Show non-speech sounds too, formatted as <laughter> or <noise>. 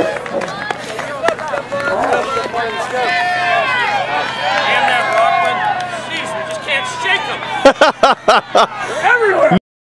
Damn that ha Jeez, we just can't shake them. <laughs>